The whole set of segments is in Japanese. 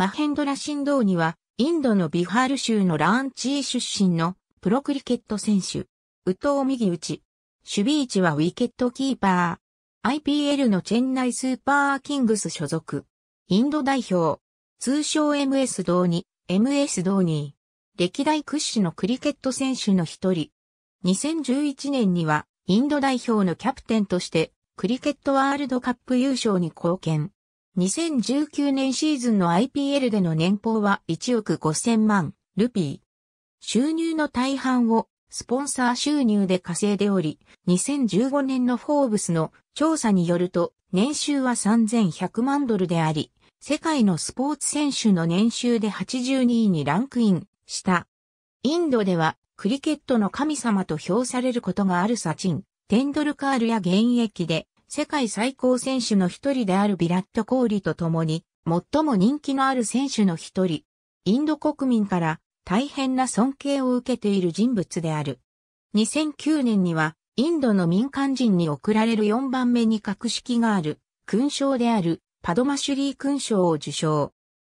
マヘンドラ・シンドーニは、インドのビハール州のラーンチー出身のプロクリケット選手。宇藤右打ち。守備位置はウィケットキーパー。IPL のチェンナイスーパーキングス所属。インド代表。通称 MS ドーニ、MS ドーニー。歴代屈指のクリケット選手の一人。2011年には、インド代表のキャプテンとして、クリケットワールドカップ優勝に貢献。2019年シーズンの IPL での年俸は1億5000万ルピー。収入の大半をスポンサー収入で稼いでおり、2015年のフォーブスの調査によると、年収は3100万ドルであり、世界のスポーツ選手の年収で82位にランクインした。インドではクリケットの神様と評されることがあるサチン、テンドルカールや現役で世界最高選手の一人であるビラット・コーリと共に最も人気のある選手の一人、インド国民から大変な尊敬を受けている人物である。2009年には、インドの民間人に贈られる4番目に格式がある、勲章である、パドマシュリー勲章を受章。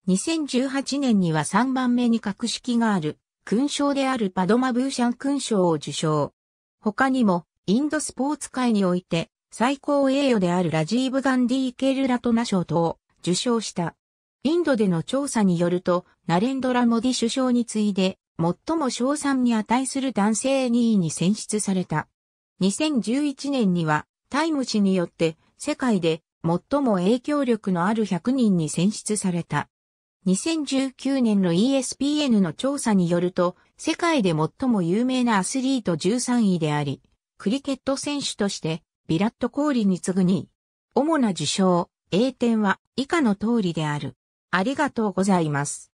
2018年には3番目に格式がある、勲章であるパドマブーシャン勲章を受章。他にも、インドスポーツ界において、最高栄誉であるラジーブ・ガンディ・ケルラトナ賞等を受賞した。インドでの調査によると、ナレンドラ・モディ首相に次いで、最も賞賛に値する男性2位に選出された。2011年には、タイム誌によって世界で最も影響力のある100人に選出された。2019年の ESPN の調査によると、世界で最も有名なアスリート13位であり、クリケット選手としてビラット・コーリに次ぐ2位。主な受賞、A 点は以下の通りである。ありがとうございます。